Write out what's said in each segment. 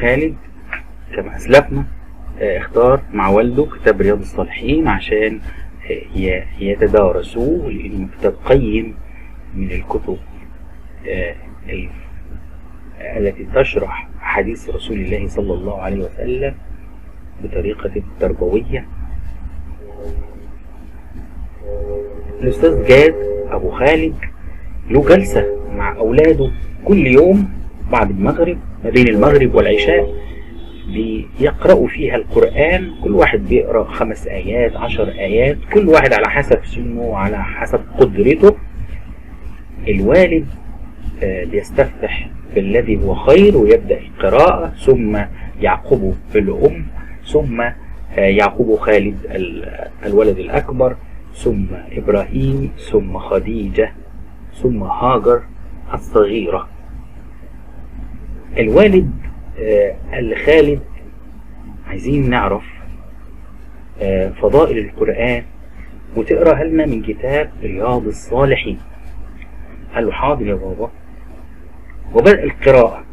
خالد كما أسلفنا آه، اختار مع والده كتاب رياض الصالحين عشان آه، يتدارسوه لأنه كتاب قيم من الكتب آه، ال- التي تشرح حديث رسول الله صلى الله عليه وسلم بطريقة تربوية. الأستاذ جاد أبو خالد له جلسة مع أولاده كل يوم بعد المغرب ما بين المغرب والعشاء بيقرأوا فيها القرآن. كل واحد بيقرأ خمس آيات عشر آيات كل واحد على حسب سنه وعلى حسب قدرته. الوالد آه، بيستفتح بالذي هو خير ويبدأ القراءة. ثم يعقبه الأم ثم آه، يعقوب خالد ال- الولد الأكبر ثم إبراهيم ثم خديجة ثم هاجر الصغيرة. الوالد آه، قال لخالد عايزين نعرف آه، فضائل القرآن وتقرأ لنا من كتاب رياض الصالحين. قال له حاضر يا بابا. وبدأ القراءة.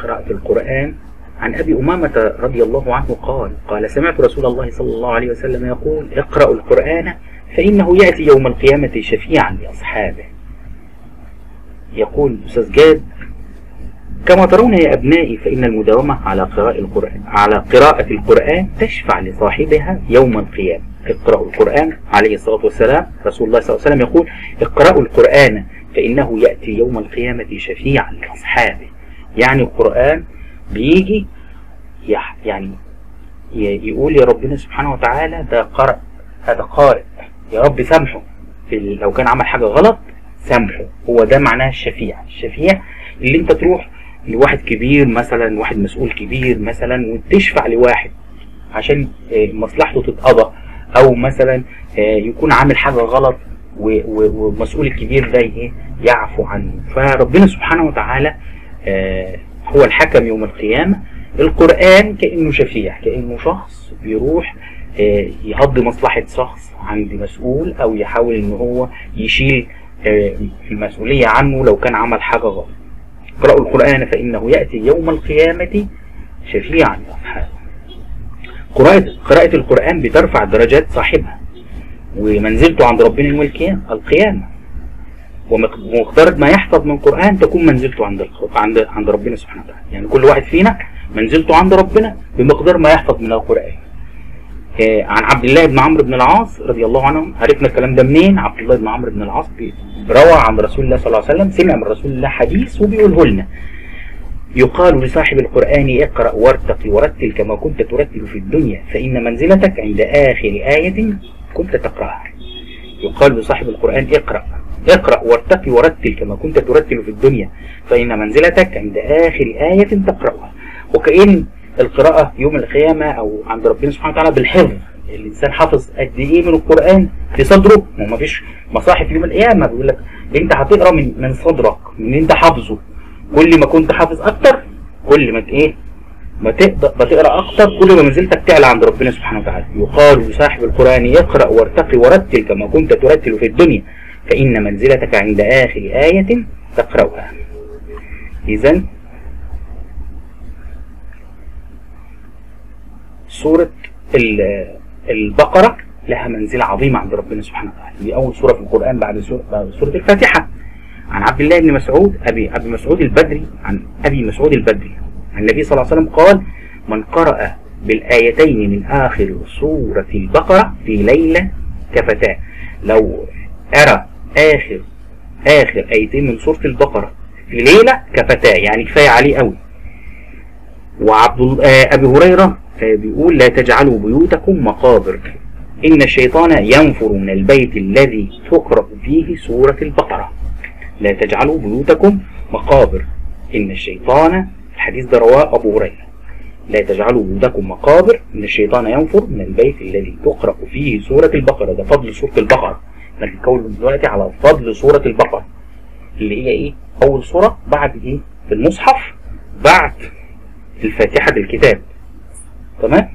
قراءة القرآن عن أبي أمامة رضي الله عنه قال قال سمعت رسول الله صلى الله عليه وسلم يقول اقرأوا القرآن فإنه يأتي يوم القيامة شفيعا لأصحابه. يقول أستاذ جاد كما ترون يا أبنائي فإن المداومة على قراءة القرآن على قراءة القرآن تشفع لصاحبها يوم القيامة. اقرأوا القرآن عليه الصلاة والسلام. رسول الله صلى الله عليه وسلم يقول اقرأوا القرآن فإنه يأتي يوم القيامة شفيعا لأصحابه. يعني القرآن بيجي يعني يقول يا ربنا سبحانه وتعالى ده قرأ هذا قارئ. يا رب سامحه. لو كان عمل حاجة غلط سامحه. هو ده معناه الشفيع الشفيع اللي أنت تروح لواحد كبير مثلا واحد مسؤول كبير مثلا وتشفع لواحد عشان آه، مصلحته تتقضى أو مثلا آه، يكون عامل حاجة غلط والمسؤول الكبير ده إيه يعفو عنه. فربنا سبحانه وتعالى آه، هو الحكم يوم القيامة. القرآن كأنه شفيع كأنه شخص بيروح يقضي مصلحة شخص عند مسؤول أو يحاول إن هو يشيل المسؤولية عنه لو كان عمل حاجة غلط. اقرأوا القرآن فإنه يأتي يوم القيامة شفيعا لأصحابه قراءة قراءة القرآن بترفع درجات صاحبها. ومنزلته عند ربنا يوم القيامة القيامة. ومق- ومقدار ما يحفظ من القرآن تكون منزلته عند عند عند ربنا سبحانه وتعالى. يعني كل واحد فينا منزلته عند ربنا بمقدار ما يحفظ من القرآن. عن عبد الله بن عمرو بن العاص رضي الله عنه عرفنا الكلام ده منين؟ عبد الله بن عمرو بن العاص روى عن رسول الله صلى الله عليه وسلم سمع من رسول الله حديث وبيقوله لنا. يقال لصاحب القرآن اقرأ وارتقي ورتل كما كنت ترتل في الدنيا فإن منزلتك عند آخر آية كنت تقرأها. يقال لصاحب القرآن اقرأ اقرأ وارتقي ورتل كما كنت ترتل في الدنيا فإن منزلتك عند آخر آية تقرأها. وكأن القراءة يوم القيامة أو عند ربنا سبحانه وتعالى بالحفظ. الإنسان حافظ قد إيه من القرآن في صدره؟ ما هو مفيش مصاحف يوم القيامة. بيقول لك أنت هتقرأ من من صدرك من أنت حافظه. كل ما كنت حافظ أكتر كل ما إيه؟ ما ما تقرا أكتر كل ما منزلتك تعلى عند ربنا سبحانه وتعالى. يقال لصاحب القرآن اقرا وارتقي ورتل كما كنت ترتل في الدنيا. فإن منزلتك عند آخر آية تقرأها. اذا سوره ال- البقرة لها منزلة عظيمة عند ربنا سبحانه وتعالى. دي أول سوره في القرآن بعد سورة, الفاتحة. عن عبد الله بن مسعود ابي ابي مسعود البدري عن أبي مسعود البدري. عن النبي صلى الله عليه وسلم قال من قرأ بالآيتين من آخر سورة البقرة في ليلة كفتاه. لو قرأ آخر آخر آيتين من سورة البقرة في ليلة كفتاه يعني كفاية عليه قوي. وعبد آه، أبي هريرة آه، بيقول لا تجعلوا بيوتكم مقابر. إن الشيطان ينفر من البيت الذي تقرأ فيه سورة البقرة. لا تجعلوا بيوتكم مقابر. إن الشيطان الحديث ده رواه أبو هريرة. لا تجعلوا بيوتكم مقابر. إن الشيطان ينفر من البيت الذي تقرأ فيه سورة البقرة. ده فضل سورة البقرة. إحنا بنتكلم دلوقتي على فضل سورة البقرة. اللي هي إيه؟ أول سورة بعد إيه؟ في المصحف. بعد الفاتحة بالكتاب تمام؟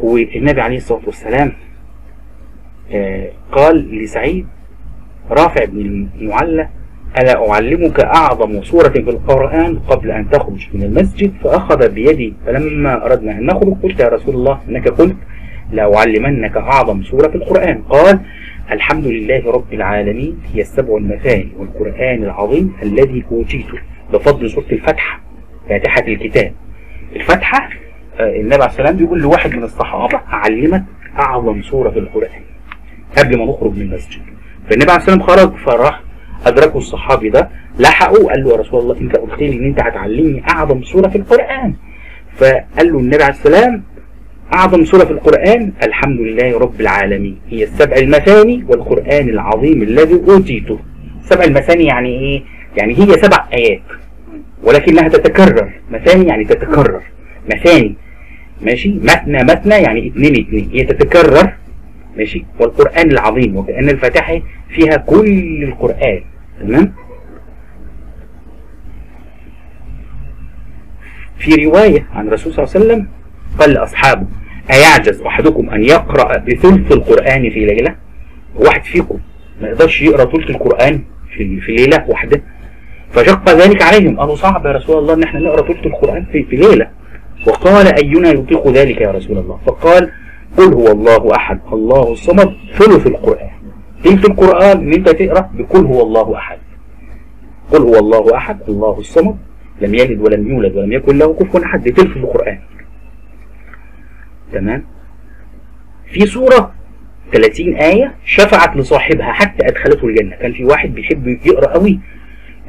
والنبي عليه الصلاة والسلام آه، قال لسعيد رافع بن المعلى ألا أعلمك أعظم سورة في القرآن قبل أن تخرج من المسجد فأخذ بيدي فلما أردنا أن نخرج قلت يا رسول الله أنك قلت لأعلمنك أعظم سورة في القرآن قال الحمد لله رب العالمين هي السبع المثاني والقرآن العظيم الذي أوتيته بفضل سورة الفتحة فاتحة الكتاب. الفتحة آه، النبي عليه السلام بيقول لواحد من الصحابة أعلمك أعظم سورة في القرآن قبل ما نخرج من المسجد. فالنبي عليه السلام خرج فراح أدركه الصحابي ده لحقوا قال له يا رسول الله أنت قلت لي إن أنت هتعلمني أعظم سورة في القرآن. فقال له النبي عليه السلام أعظم سورة في القرآن الحمد لله رب العالمين. هي السبع المثاني والقرآن العظيم الذي أوتيته. سبع المثاني يعني إيه؟ يعني هي سبع آيات ولكنها تتكرر. مثاني يعني تتكرر. مثاني ماشي؟ مثنى مثنى يعني اتنين اتنين هي تتكرر ماشي؟ والقرآن العظيم وكأن الفاتحة فيها كل القرآن. تمام؟ في رواية عن الرسول صلى الله عليه وسلم قال لأصحابه أيعجز أحدكم أن يقرأ بثلث القرآن في ليلة؟ واحد فيكم ما يقدرش يقرأ ثلث القرآن في في ليلة واحدة. فشق ذلك عليهم. قالوا صعب يا رسول الله إن إحنا نقرأ ثلث القرآن في, في ليلة. وقال أينا يطيق ذلك يا رسول الله؟ فقال قل هو الله أحد. الله الصمد ثلث القرآن. ثلث القرآن ان أنت تقرأ بقل هو الله أحد. قل هو الله أحد الله الصمد. لم يلد ولم يولد ولم يكن له كفوا أحد. ثلث القرآن. تمام؟ في سورة 30 آية شفعت لصاحبها حتى أدخلته الجنة. كان في واحد بيحب يقرأ قوي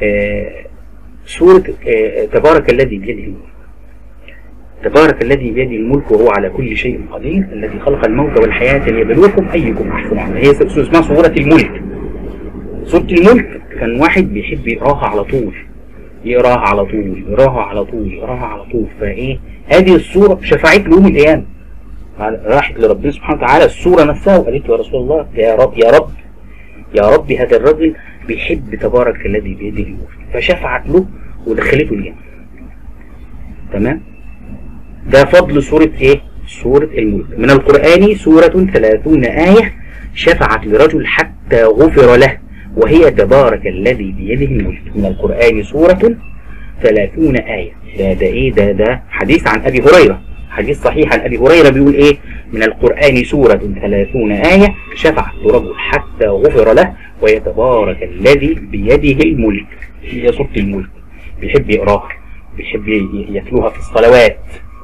آه سورة آه تبارك الذي بيده الملك. تبارك الذي بيده الملك وهو على كل شيء قدير الذي خلق الموت والحياة ليبلوكم أيكم أحسن عملا. هي اسمها سورة الملك. سورة الملك كان واحد بيحب يقراها على طول يقراها على طول يقراها على طول يقراها على طول. فإيه؟ هذه السورة شفعت له يوم القيامة. راحت لربنا سبحانه وتعالى السورة نفسها وقالت له يا رسول الله يا رب يا رب يا رب هذا الرجل بيحب تبارك الذي بيده الملك فشفعت له ودخلته الجنة. تمام؟ ده فضل سورة إيه؟ سورة الملك. من القرآن سورة ثلاثون آية شفعت لرجل حتى غفر له وهي تبارك الذي بيده الملك. من القرآن سورة ثلاثون آية. ده ده إيه؟ ده ده حديث عن أبي هريرة. حديث صحيح عن أبي هريرة بيقول إيه؟ من القرآن سورة ثلاثون آية شفعت رجل حتى غفر له ويتبارك الذي بيده الملك. هي سورة الملك. بيحب يقراها بيحب يتلوها في الصلوات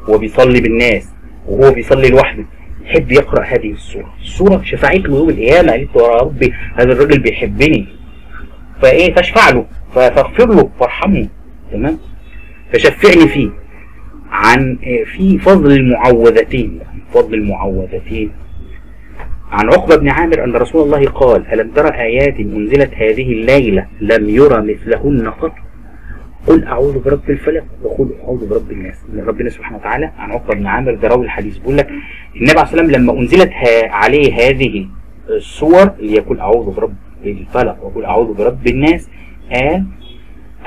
وهو بيصلي بالناس وهو بيصلي لوحده. يحب يقرأ هذه السورة. السورة شفعت له يوم القيامة قالت له يا ربي هذا الراجل بيحبني. فإيه؟ فاشفع له فاغفر له وارحمه تمام؟ فشفعني فيه. عن في فضل المعوذتين فضل المعوذتين. عن عقبة بن عامر أن رسول الله قال ألم ترى آيات أنزلت هذه الليلة لم يرى مثلهن قط؟ قل أعوذ برب الفلق وقل أعوذ برب الناس. من ربنا سبحانه وتعالى عن عقبة بن عامر ده راوي الحديث. بيقول لك النبي عليه الصلاة والسلام لما أنزلت عليه هذه السور اللي يقول أعوذ برب الفلق وقل أعوذ برب الناس قال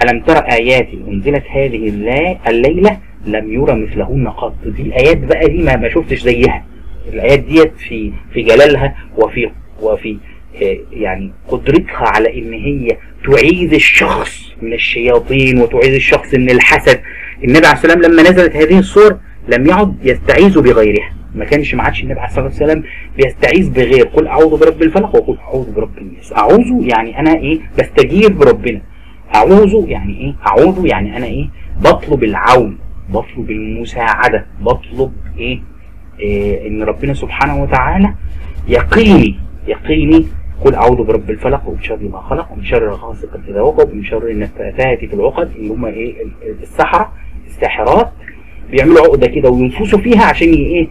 ألم ترى آيات أنزلت هذه الليلة لم يرى مثلهن قط. دي الآيات بقى دي ما, ما شفتش زيها. الآيات ديت في في جلالها وفي وفي يعني قدرتها على إن هي تعيذ الشخص من الشياطين وتعيذ الشخص من الحسد. النبي عليه السلام لما نزلت هذه الصور لم يعد يستعيذ بغيرها. ما كانش ما عادش النبي عليه الصلاة والسلام بيستعيذ بغير. قل أعوذ برب الفلق وقل أعوذ برب الناس. أعوذ يعني أنا إيه؟ بستجير بربنا أعوذ يعني إيه؟ أعوذ يعني أنا إيه؟ بطلب العون. بطلب المساعدة بطلب إيه, إيه إن ربنا سبحانه وتعالى يقيني يقيني قل أعوذ برب الفلق ومن شر ما خلق ومن شر غاسق إذا وقب ومن شر النفاثات في العقد اللي هم إيه؟ السحرة الساحرات بيعملوا عقدة كده وينفسوا فيها عشان إيه؟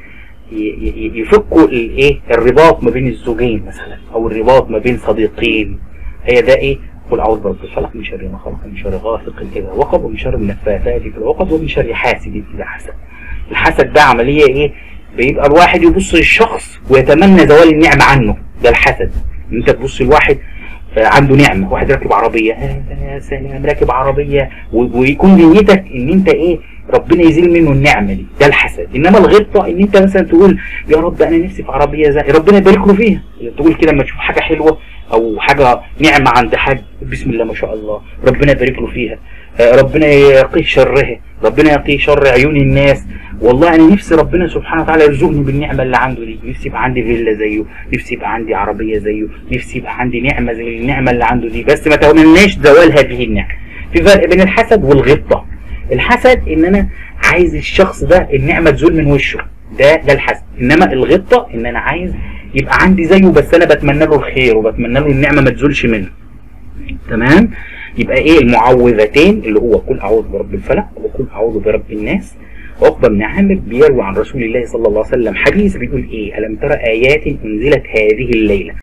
يفكوا الايه الرباط ما بين الزوجين مثلا أو الرباط ما بين صديقين. هي ده إيه؟ قل أعوذ برب الفلق من شر ما خلق ومن شر غاسق إذا وقب ومن شر النفاثات في العقد ومن شر حاسد إذا حسد. الحسد ده عملية إيه؟ بيبقى الواحد يبص للشخص ويتمنى زوال النعمة عنه. ده الحسد. أنت تبص لواحد عنده نعمة. واحد راكب عربية يا سلام راكب عربية. ويكون نيتك إن أنت إيه؟ ربنا يزيل منه النعمة دي. ده الحسد. إنما الغبطه إن أنت مثلا تقول يا رب أنا نفسي في عربية زي ربنا يبارك له فيها. تقول كده لما تشوف حاجة حلوة أو حاجة نعمة عند حد. بسم الله ما شاء الله. ربنا يبارك له فيها. آه، ربنا يقيه شرها ربنا يقيه شر عيون الناس. والله أنا نفسي ربنا سبحانه وتعالى يرزقني بالنعمة اللي عنده دي. نفسي يبقى عندي فيلا زيه. نفسي يبقى عندي عربية زيه. نفسي يبقى عندي نعمة زي النعمة اللي عنده دي. بس ما تمناش زوال هذه النعمة. في فرق بين الحسد والغبطة. الحسد إن أنا عايز الشخص ده النعمة تزول من وشه. ده ده الحسد. إنما الغبطة إن أنا عايز يبقى عندي زيه بس أنا بتمنى له الخير وبتمنى له النعمة ما تزولش منه. تمام؟ يبقى إيه المعوذتين؟ اللي هو قل أعوذ برب الفلق وقل أعوذ برب الناس. عقبة بن عامر بيروي عن رسول الله صلى الله عليه وسلم حديث بيقول إيه؟ ألم ترى آيات أنزلت هذه الليلة؟